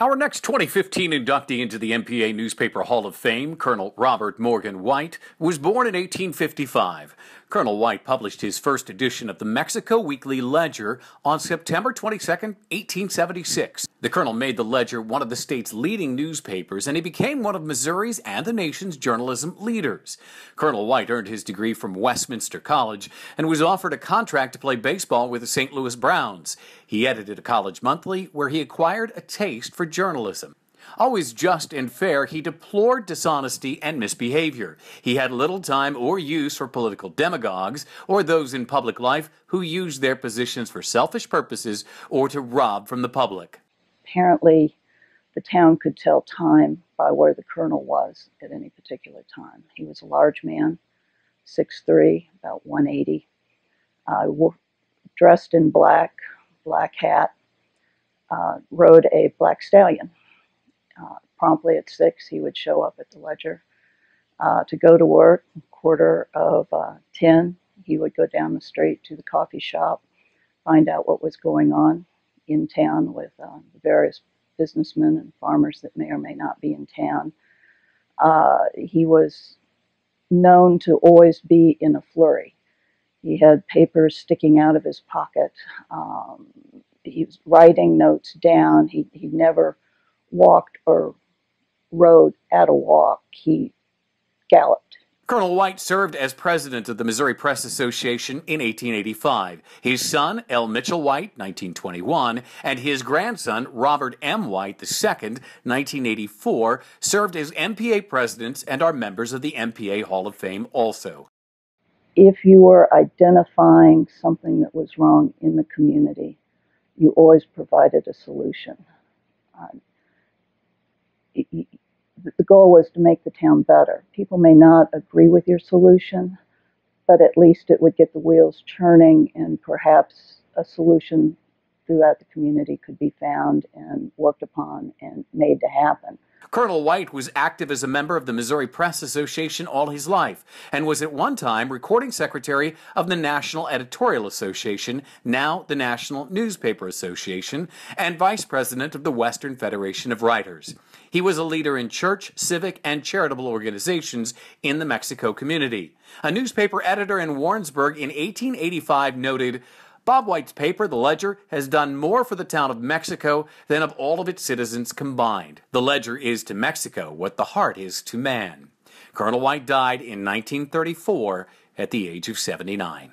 Our next 2015 inductee into the MPA Newspaper Hall of Fame, Colonel Robert Morgan White, was born in 1855. Colonel White published his first edition of the Mexico Weekly Ledger on September 22, 1876. The colonel made the Ledger one of the state's leading newspapers, and he became one of Missouri's and the nation's journalism leaders. Colonel White earned his degree from Westminster College and was offered a contract to play baseball with the St. Louis Browns. He edited a college monthly where he acquired a taste for journalism. Always just and fair, he deplored dishonesty and misbehavior. He had little time or use for political demagogues or those in public life who used their positions for selfish purposes or to rob from the public. Apparently, the town could tell time by where the colonel was at any particular time. He was a large man, 6'3, about 180, uh, dressed in black, black hat, uh, rode a black stallion. Uh, promptly at six, he would show up at the ledger uh, to go to work. Quarter of uh, ten, he would go down the street to the coffee shop, find out what was going on in town with uh, the various businessmen and farmers that may or may not be in town. Uh, he was known to always be in a flurry. He had papers sticking out of his pocket. Um, he was writing notes down. He, he never walked or rode at a walk. He galloped. Colonel White served as president of the Missouri Press Association in 1885. His son, L. Mitchell White, 1921, and his grandson, Robert M. White II, 1984, served as MPA presidents and are members of the MPA Hall of Fame also. If you were identifying something that was wrong in the community, you always provided a solution. Uh, goal was to make the town better. People may not agree with your solution, but at least it would get the wheels churning and perhaps a solution throughout the community could be found and worked upon and made to happen. Colonel White was active as a member of the Missouri Press Association all his life and was at one time recording secretary of the National Editorial Association, now the National Newspaper Association, and vice president of the Western Federation of Writers. He was a leader in church, civic, and charitable organizations in the Mexico community. A newspaper editor in Warrensburg in 1885 noted, Bob White's paper, The Ledger, has done more for the town of Mexico than of all of its citizens combined. The Ledger is to Mexico what the heart is to man. Colonel White died in 1934 at the age of 79.